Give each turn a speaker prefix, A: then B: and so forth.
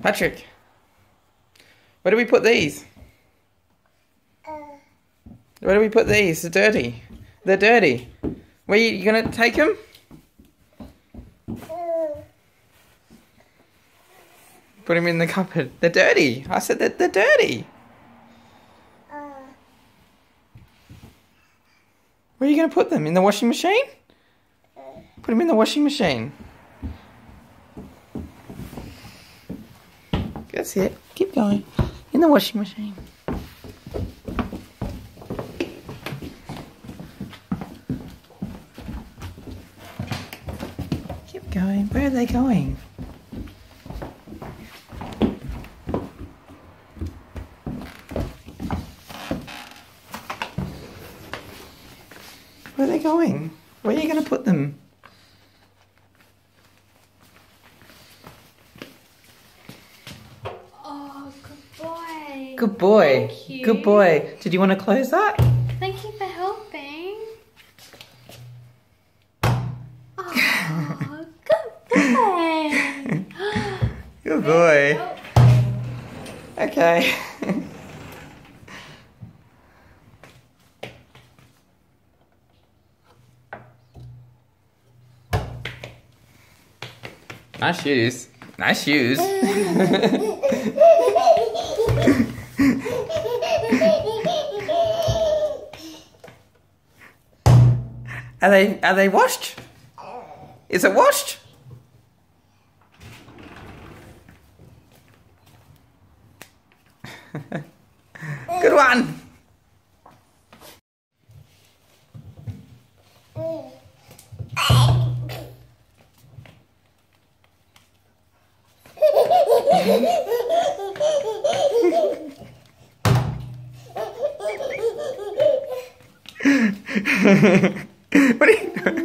A: Patrick, where do we put these? Uh. Where do we put these? They're dirty. They're dirty. Where you, you gonna take them? Uh. Put them in the cupboard. They're dirty. I said that they're dirty. Uh. Where are you gonna put them? In the washing machine? Put them in the washing machine. That's it. Keep going. In the washing machine. Keep going. Where are they going? Where are they going? Where are you going to put them?
B: Oh, good boy.
A: Good boy.
B: Thank you.
A: Good boy. Did you want to close that?
B: Thank you for helping. Oh, good boy.
A: Good boy. Okay. nice shoes. Nice shoes. Are they are they washed? Is it washed? Good one. what are you doing?